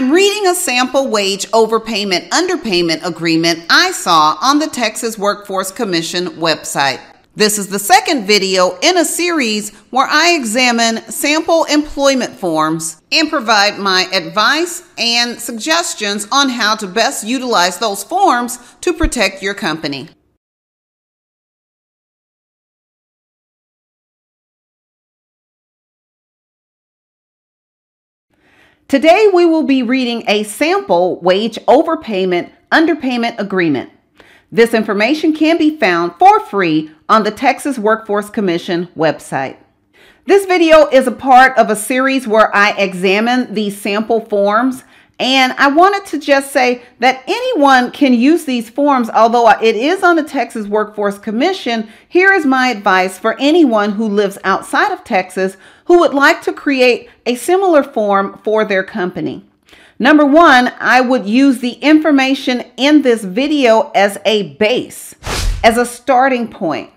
I'm reading a sample wage overpayment underpayment agreement I saw on the Texas Workforce Commission website. This is the second video in a series where I examine sample employment forms and provide my advice and suggestions on how to best utilize those forms to protect your company. Today we will be reading a sample wage overpayment underpayment agreement. This information can be found for free on the Texas Workforce Commission website. This video is a part of a series where I examine these sample forms and I wanted to just say that anyone can use these forms, although it is on the Texas Workforce Commission. Here is my advice for anyone who lives outside of Texas who would like to create a similar form for their company. Number one, I would use the information in this video as a base, as a starting point.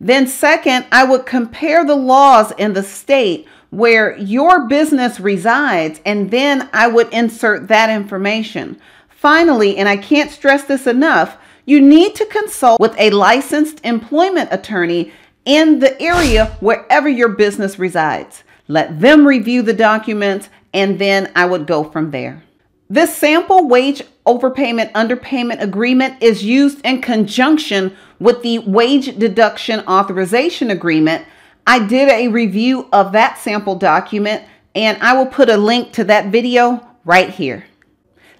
Then second, I would compare the laws in the state where your business resides, and then I would insert that information. Finally, and I can't stress this enough, you need to consult with a licensed employment attorney in the area wherever your business resides. Let them review the documents, and then I would go from there. This sample wage overpayment underpayment agreement is used in conjunction with the wage deduction authorization agreement I did a review of that sample document and I will put a link to that video right here.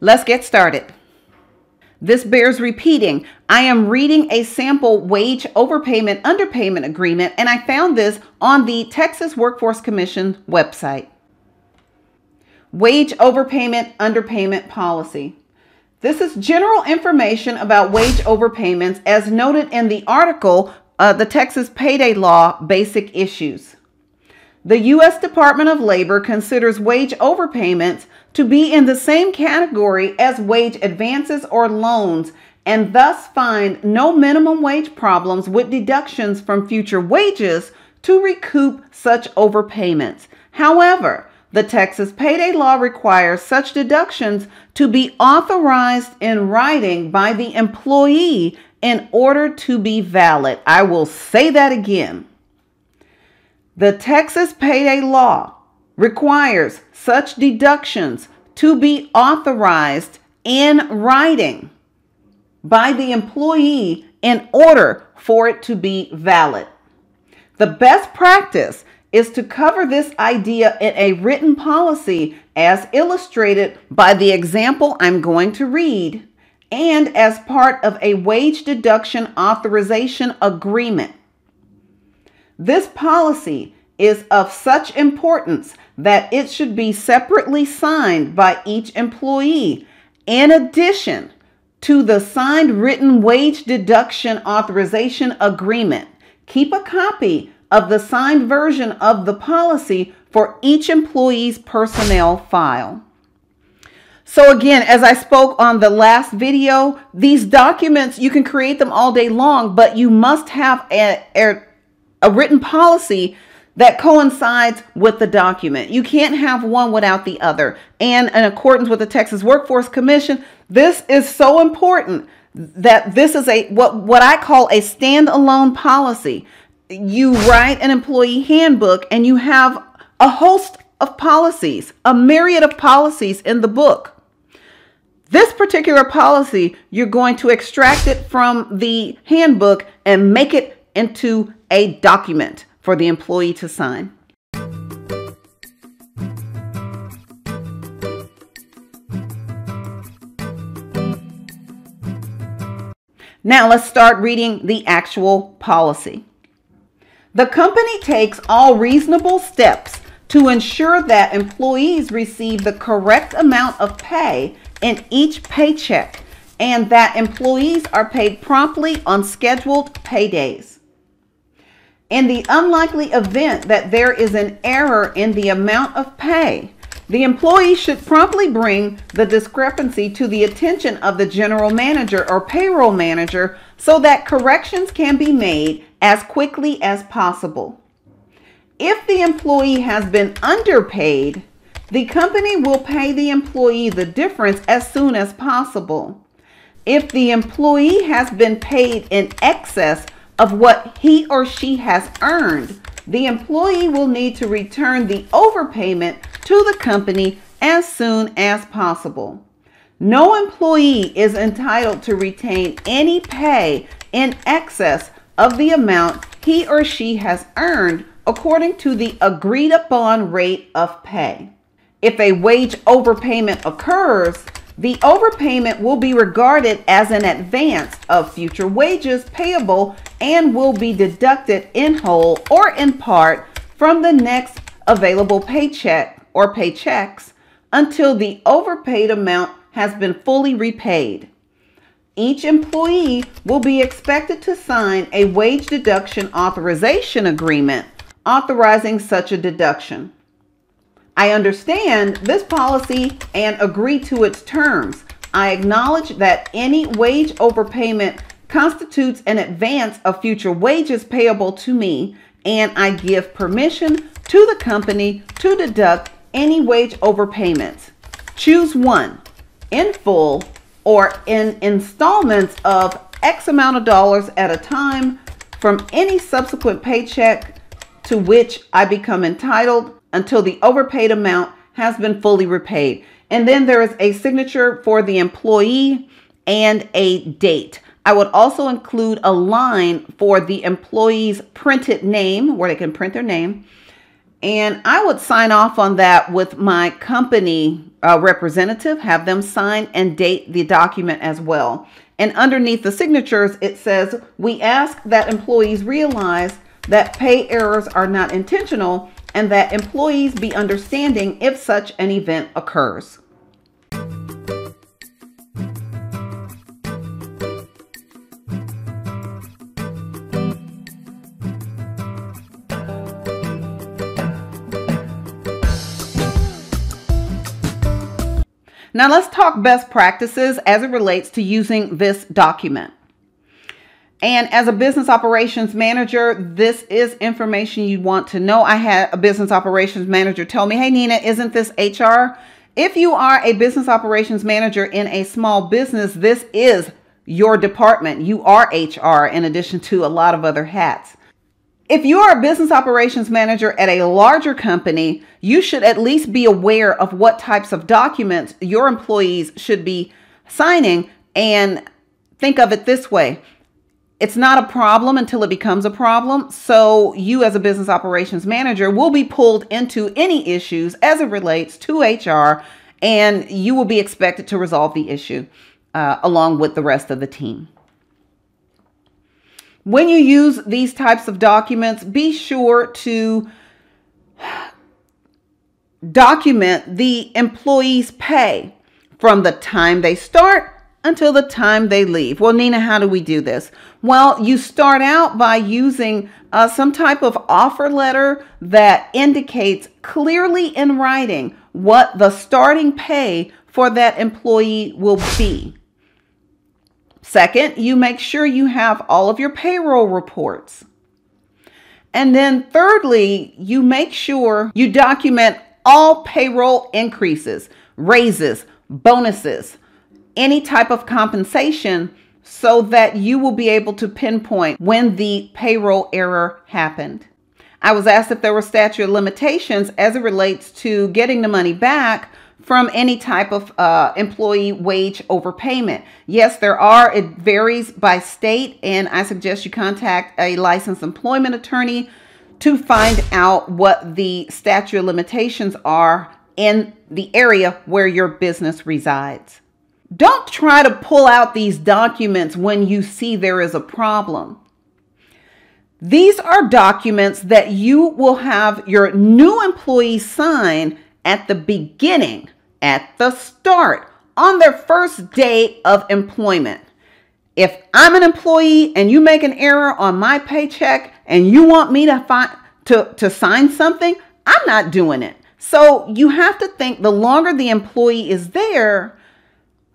Let's get started. This bears repeating. I am reading a sample wage overpayment underpayment agreement and I found this on the Texas Workforce Commission website. Wage overpayment underpayment policy. This is general information about wage overpayments as noted in the article uh, the Texas Payday Law Basic Issues. The U.S. Department of Labor considers wage overpayments to be in the same category as wage advances or loans and thus find no minimum wage problems with deductions from future wages to recoup such overpayments. However, the Texas payday law requires such deductions to be authorized in writing by the employee in order to be valid. I will say that again. The Texas payday law requires such deductions to be authorized in writing by the employee in order for it to be valid. The best practice is to cover this idea in a written policy as illustrated by the example I'm going to read and as part of a wage deduction authorization agreement. This policy is of such importance that it should be separately signed by each employee in addition to the signed written wage deduction authorization agreement. Keep a copy of the signed version of the policy for each employee's personnel file. So again, as I spoke on the last video, these documents, you can create them all day long, but you must have a, a, a written policy that coincides with the document. You can't have one without the other. And in accordance with the Texas Workforce Commission, this is so important that this is a what what I call a standalone policy. You write an employee handbook and you have a host of policies, a myriad of policies in the book. This particular policy, you're going to extract it from the handbook and make it into a document for the employee to sign. Now let's start reading the actual policy. The company takes all reasonable steps to ensure that employees receive the correct amount of pay in each paycheck and that employees are paid promptly on scheduled paydays. In the unlikely event that there is an error in the amount of pay, the employee should promptly bring the discrepancy to the attention of the general manager or payroll manager so that corrections can be made as quickly as possible. If the employee has been underpaid, The company will pay the employee the difference as soon as possible. If the employee has been paid in excess of what he or she has earned, the employee will need to return the overpayment to the company as soon as possible. No employee is entitled to retain any pay in excess of the amount he or she has earned according to the agreed upon rate of pay. If a wage overpayment occurs, the overpayment will be regarded as an advance of future wages payable and will be deducted in whole or in part from the next available paycheck or paychecks until the overpaid amount has been fully repaid. Each employee will be expected to sign a wage deduction authorization agreement authorizing such a deduction. I understand this policy and agree to its terms. I acknowledge that any wage overpayment constitutes an advance of future wages payable to me, and I give permission to the company to deduct any wage overpayments. Choose one in full or in installments of X amount of dollars at a time from any subsequent paycheck to which I become entitled until the overpaid amount has been fully repaid. And then there is a signature for the employee and a date. I would also include a line for the employee's printed name where they can print their name. And I would sign off on that with my company uh, representative, have them sign and date the document as well. And underneath the signatures, it says, We ask that employees realize that pay errors are not intentional and that employees be understanding if such an event occurs. Now let's talk best practices as it relates to using this document. And as a business operations manager, this is information you want to know. I had a business operations manager tell me, Hey, Nina, isn't this HR? If you are a business operations manager in a small business, this is your department. You are HR in addition to a lot of other hats. If you are a business operations manager at a larger company, you should at least be aware of what types of documents your employees should be signing and think of it this way it's not a problem until it becomes a problem. So you as a business operations manager will be pulled into any issues as it relates to HR and you will be expected to resolve the issue uh, along with the rest of the team. When you use these types of documents, be sure to document the employee's pay from the time they start until the time they leave. Well, Nina, how do we do this? Well, you start out by using uh, some type of offer letter that indicates clearly in writing what the starting pay for that employee will be. Second, you make sure you have all of your payroll reports. And then thirdly, you make sure you document all payroll increases, raises, bonuses, any type of compensation so that you will be able to pinpoint when the payroll error happened. I was asked if there were statute of limitations as it relates to getting the money back from any type of uh, employee wage overpayment. Yes, there are. It varies by state, and I suggest you contact a licensed employment attorney to find out what the statute of limitations are in the area where your business resides. Don't try to pull out these documents when you see there is a problem. These are documents that you will have your new employee sign at the beginning, at the start, on their first day of employment. If I'm an employee and you make an error on my paycheck and you want me to to, to sign something, I'm not doing it. So you have to think the longer the employee is there,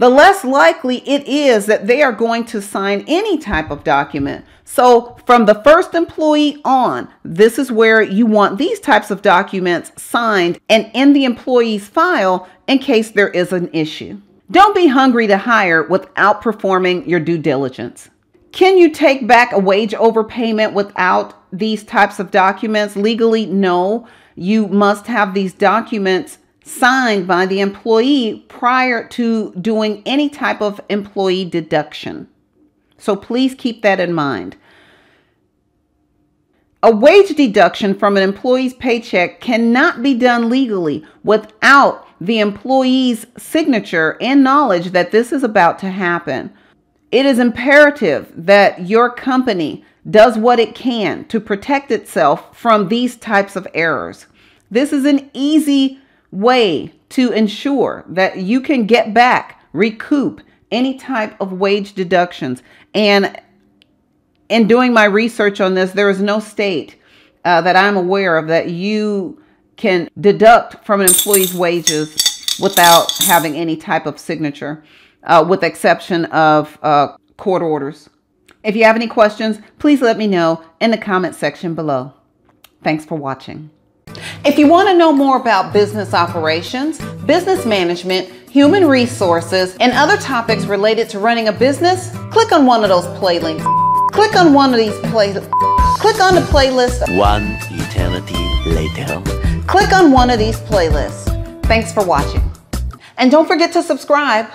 the less likely it is that they are going to sign any type of document. So, from the first employee on, this is where you want these types of documents signed and in the employee's file in case there is an issue. Don't be hungry to hire without performing your due diligence. Can you take back a wage overpayment without these types of documents? Legally, no. You must have these documents signed by the employee prior to doing any type of employee deduction. So please keep that in mind. A wage deduction from an employee's paycheck cannot be done legally without the employee's signature and knowledge that this is about to happen. It is imperative that your company does what it can to protect itself from these types of errors. This is an easy way to ensure that you can get back, recoup any type of wage deductions. And in doing my research on this, there is no state uh, that I'm aware of that you can deduct from an employee's wages without having any type of signature, uh, with exception of uh, court orders. If you have any questions, please let me know in the comment section below. Thanks for watching. If you want to know more about business operations, business management, human resources, and other topics related to running a business, click on one of those play links. Click on one of these play click on the playlist. One eternity later. Click on one of these playlists. Thanks for watching. And don't forget to subscribe.